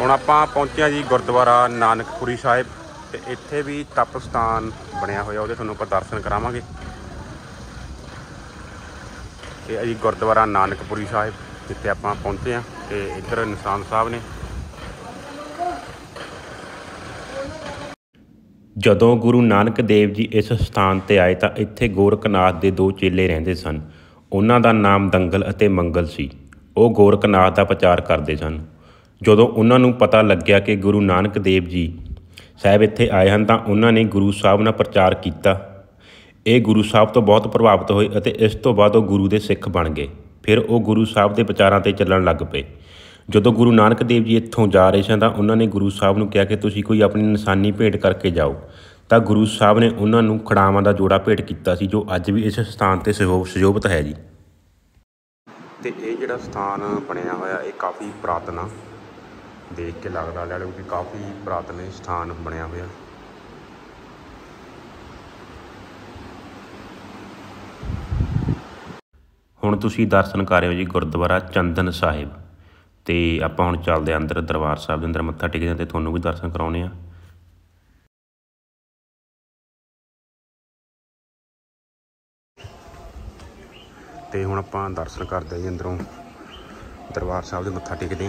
ਹੁਣ ਆਪਾਂ ਪਹੁੰਚਿਆ ਜੀ ਗੁਰਦੁਆਰਾ ਨਾਨਕਪੁਰੀ ਸਾਹਿਬ ਤੇ ਇੱਥੇ ਵੀ ਤਪ ਸਥਾਨ ਬਣਿਆ ਹੋਇਆ, ਉਹਦੇ ਤੁਹਾਨੂੰ ਆਪਾਂ ਦਰਸ਼ਨ ਕਰਾਵਾਂਗੇ। ਇਹ ਹੈ ਜੀ ਗੁਰਦੁਆਰਾ ਨਾਨਕਪੁਰੀ ਸਾਹਿਬ, ਜਿੱਥੇ ਆਪਾਂ ਪਹੁੰਚੇ ਹਾਂ ਤੇ ਇੱਧਰ ਨਿਸ਼ਾਨ ਸਾਹਿਬ ਨੇ। ਜਦੋਂ ਗੁਰੂ ਨਾਨਕ ਦੇਵ ਜੀ ਇਸ ਸਥਾਨ ਤੇ ਆਏ ਤਾਂ ਇੱਥੇ ਗੋਰਖਨਾਥ ਦੇ ਦੋ ਚੇਲੇ ਰਹਿੰਦੇ ਸਨ। ਉਹਨਾਂ ਦਾ ਨਾਮ ਦੰਗਲ ਅਤੇ ਮੰਗਲ ਸੀ। ਉਹ ਗੋਰਖਨਾਥ ਦਾ ਪ੍ਰਚਾਰ ਕਰਦੇ ਸਨ। ਜਦੋਂ ਉਹਨਾਂ ਨੂੰ ਪਤਾ ਲੱਗਿਆ ਕਿ ਗੁਰੂ ਨਾਨਕ ਦੇਵ ਜੀ ਸਾਹਿਬ ਇੱਥੇ ਆਏ ਹਨ ਤਾਂ ਉਹਨਾਂ ਨੇ ਗੁਰੂ ਸਾਹਿਬ ਨਾਲ ਪ੍ਰਚਾਰ ਕੀਤਾ। ਇਹ ਗੁਰੂ ਸਾਹਿਬ ਤੋਂ ਬਹੁਤ ਪ੍ਰਭਾਵਿਤ ਹੋਏ ਅਤੇ ਇਸ ਤੋਂ ਬਾਅਦ ਉਹ ਗੁਰੂ ਦੇ ਸਿੱਖ ਬਣ ਗਏ। ਫਿਰ ਉਹ ਗੁਰੂ ਸਾਹਿਬ ਦੇ ਵਿਚਾਰਾਂ ਤੇ ਚੱਲਣ ਲੱਗ ਪਏ। ਜਦੋਂ ਗੁਰੂ ਨਾਨਕ ਦੇਵ ਜੀ ਇੱਥੋਂ ਜਾ ਰਹੇ ਸਨ ਤਾਂ ਉਹਨਾਂ ਨੇ ਗੁਰੂ ਸਾਹਿਬ ਨੂੰ ਕਿਹਾ ਕਿ ਤੁਸੀਂ ਕੋਈ ਆਪਣੀ ਨਿਸ਼ਾਨੀ ਭੇਟ ਕਰਕੇ ਜਾਓ। ਤਾਂ ਗੁਰੂ ਸਾਹਿਬ ਨੇ ਉਹਨਾਂ ਨੂੰ ਖੜਾਵਾਂ ਦਾ ਜੋੜਾ ਭੇਟ ਕੀਤਾ ਸੀ ਜੋ ਅੱਜ ਵੀ ਇਸ ਸਥਾਨ ਤੇ ਸਜੋ- ਸੁਸ਼ੋਭਿਤ ਹੈ ਜੀ। ਤੇ ਇਹ ਜਿਹੜਾ ਸਥਾਨ ਬਣਿਆ ਹੋਇਆ ਇਹ ਕਾਫੀ ਪੁਰਾਤਨ ਆ। ਦੇਖ ਕੇ ਲੱਗਦਾ ਲੈ ਲਓ ਕਿ ਕਾਫੀ ਪੁਰਾਤਨ ਸਥਾਨ ਬਣਿਆ ਹੋਇਆ। ਹੁਣ ਤੁਸੀਂ ਦਰਸ਼ਨ ਕਰ ਰਹੇ ਹੋ ਜੀ ਗੁਰਦੁਆਰਾ ਚੰਦਨ ਸਾਹਿਬ ਤੇ ਆਪਾਂ ਹੁਣ ਚੱਲਦੇ ਹਾਂ ਅੰਦਰ ਦਰਬਾਰ ਸਾਹਿਬ ਦੇ ਅੰਦਰ ਮੱਥਾ ਟੇਕਦੇ ਹਾਂ ਤੇ ਤੁਹਾਨੂੰ ਵੀ ਦਰਸ਼ਨ ਕਰਾਉਣੇ ਆ ਤੇ ਹੁਣ ਆਪਾਂ ਦਰਸ਼ਨ ਕਰਦੇ ਹਾਂ ਜੀ ਅੰਦਰੋਂ ਦਰਬਾਰ ਸਾਹਿਬ ਦੇ ਮੱਥਾ ਟੇਕਦੇ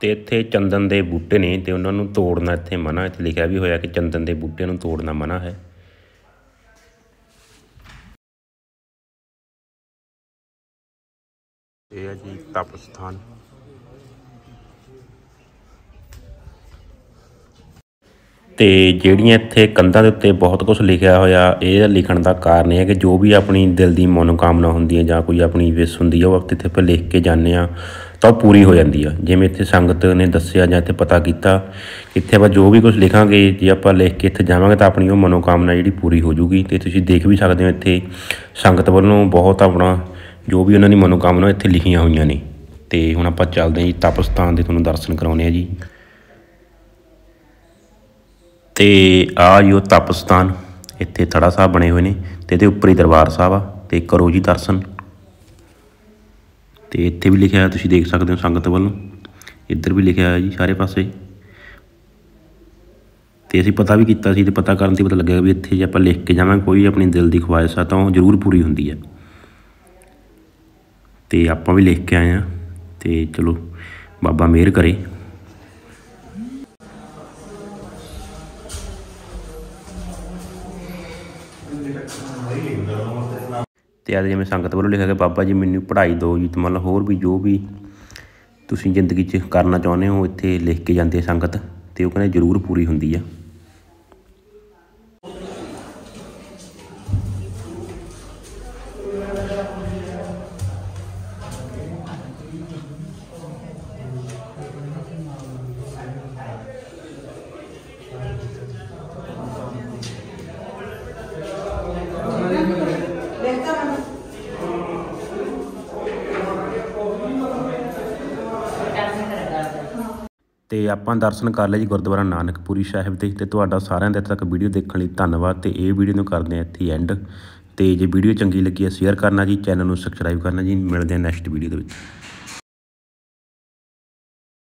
ਤੇ ਇੱਥੇ ਚੰਦਨ ਦੇ ਬੂਟੇ ਨੇ ਤੇ ਉਹਨਾਂ ਨੂੰ ਤੋੜਨਾ ਇੱਥੇ ਮਨਾ ਇੱਥੇ ਲਿਖਿਆ ਵੀ ਹੋਇਆ ਕਿ ਚੰਦਨ ਦੇ ਬੂਟੇ ਨੂੰ ਤੋੜਨਾ ਮਨਾ ਹੈ। ਇਹ ਹੈ ਜੀ ਤਪ ਸਥਾਨ। ਤੇ ਜਿਹੜੀਆਂ ਇੱਥੇ ਕੰਧਾਂ ਦੇ ਉੱਤੇ ਬਹੁਤ ਕੁਝ ਲਿਖਿਆ ਹੋਇਆ ਇਹ ਲਿਖਣ ਦਾ ਕਾਰਨ ਇਹ ਹੈ ਕਿ ਜੋ ਵੀ ਆਪਣੀ ਦਿਲ ਦੀ ਮਨੋਕਾਮਨਾ ਹੁੰਦੀ ਹੈ ਜਾਂ ਕੋਈ ਆਪਣੀ ਵਿਸ਼ ਹੁੰਦੀ ਹੈ ਉਹ ਆਪਾਂ ਇੱਥੇ ਪਰ ਲਿਖ ਕੇ ਜਾਂਦੇ ਆ ਤਾਂ ਉਹ ਪੂਰੀ ਹੋ ਜਾਂਦੀ ਆ। ਜਿਵੇਂ ਇੱਥੇ ਸੰਗਤ ਨੇ ਦੱਸਿਆ ਜਾਂ ਇੱਥੇ ਪਤਾ ਕੀਤਾ, ਇੱਥੇ ਆਪਾਂ ਜੋ ਵੀ ਕੁਝ ਲਿਖਾਂਗੇ, ਜੇ ਆਪਾਂ ਲਿਖ ਕੇ ਇੱਥੇ ਜਾਵਾਂਗੇ ਤਾਂ ਆਪਣੀ ਉਹ ਮਨੋਕਾਮਨਾ ਜਿਹੜੀ ਪੂਰੀ ਹੋ ਜੂਗੀ ਤੇ ਤੁਸੀਂ ਦੇਖ ਵੀ ਸਕਦੇ ਹੋ ਇੱਥੇ ਸੰਗਤ ਵੱਲੋਂ ਬਹੁਤ ਆਪਣਾ ਜੋ ਵੀ ਉਹਨਾਂ ਦੀ ਮਨੋਕਾਮਨਾ ਇੱਥੇ ਲਿਖੀਆਂ ਹੋਈਆਂ ਨੇ। ਤੇ ਹੁਣ ਆਪਾਂ ਚੱਲਦੇ ਹਾਂ ਜੀ ਤਪ ਸਥਾਨ ਦੇ ਤੁਹਾਨੂੰ ਦਰਸ਼ਨ ਕਰਾਉਣੇ ਆ ਜੀ। ਤੇ ਆ ਜੋ ਤਪ ਸਥਾਨ ਇੱਥੇ ਥੜਾ ਸਾਹਿਬ ਬਣੇ ਹੋਏ ਨੇ ਤੇ ਇਹਦੇ ਉੱਪਰ ਹੀ ਦਰਬਾਰ ਸਾਹਿਬ ਆ। ਤੇ ਕਰੋ ਜੀ ਦਰਸ਼ਨ। ਤੇ ਇੱਥੇ ਵੀ ਲਿਖਿਆ ਹੋਇਆ, ਤੁਸੀਂ ਦੇਖ ਸਕਦੇ ਹੋ ਸੰਗਤ ਵੱਲੋਂ। ਇੱਧਰ ਵੀ ਲਿਖਿਆ ਹੋਇਆ ਜੀ, ਸਾਰੇ ਪਾਸੇ। ਤੇ ਅਸੀਂ ਪਤਾ ਵੀ ਕੀਤਾ ਸੀ ਤੇ ਪਤਾ ਕਰਨ ਤੇ ਪਤਾ ਲੱਗਿਆ ਵੀ ਇੱਥੇ ਜੇ ਆਪਾਂ ਲਿਖ ਕੇ ਜਾਵਾਂਗੇ ਕੋਈ ਆਪਣੀ ਦਿਲ ਦੀ ਖਵਾਇਸ਼ ਆ, ਤਾਂ ਉਹ ਜ਼ਰੂਰ ਪੂਰੀ ਹੁੰਦੀ ਹੈ ਤੇ ਆਪਾਂ ਵੀ ਲਿਖ ਕੇ ਆਏ ਆ ਤੇ ਚਲੋ, ਬਾਬਾ ਮਿਹਰ ਕਰੇ। ਤੇ ਅੱਜ ਜਿਵੇਂ ਸੰਗਤ ਵੱਲੋਂ ਲਿਖਿਆ ਗਿਆ ਬਾਬਾ ਜੀ ਮੈਨੂੰ ਪੜ੍ਹਾਈ ਦਿਓ ਜੀ ਤੇ ਮਤਲਬ ਹੋਰ ਵੀ ਜੋ ਵੀ ਤੁਸੀਂ ਜ਼ਿੰਦਗੀ 'ਚ ਕਰਨਾ ਚਾਹੁੰਦੇ ਹੋ, ਇੱਥੇ ਲਿਖ ਕੇ ਜਾਂਦੇ ਸੰਗਤ ਅਤੇ ਉਹ ਕਹਿੰਦੇ ਜ਼ਰੂਰ ਪੂਰੀ ਹੁੰਦੀ ਆ। ਅਤੇ ਆਪਾਂ ਦਰਸ਼ਨ ਕਰ ਲਏ ਜੀ ਗੁਰਦੁਆਰਾ ਨਾਨਕਪੁਰੀ ਸਾਹਿਬ ਦੇ ਅਤੇ ਤੁਹਾਡਾ ਸਾਰਿਆਂ ਦੇ ਤੱਕ ਵੀਡੀਓ ਦੇਖਣ ਲਈ ਧੰਨਵਾਦ ਅਤੇ ਇਹ ਵੀਡੀਓ ਨੂੰ ਕਰਦੇ ਹਾਂ ਇੱਥੇ ਐਂਡ ਅਤੇ ਜੇ ਵੀਡੀਓ ਚੰਗੀ ਲੱਗੀ ਹੈ ਸ਼ੇਅਰ ਕਰਨਾ ਜੀ ਚੈਨਲ ਨੂੰ ਸਬਸਕ੍ਰਾਈਬ ਕਰਨਾ ਜੀ, ਮਿਲਦੇ ਹਾਂ ਨੈਕਸਟ ਵੀਡੀਓ ਦੇ ਵਿੱਚ।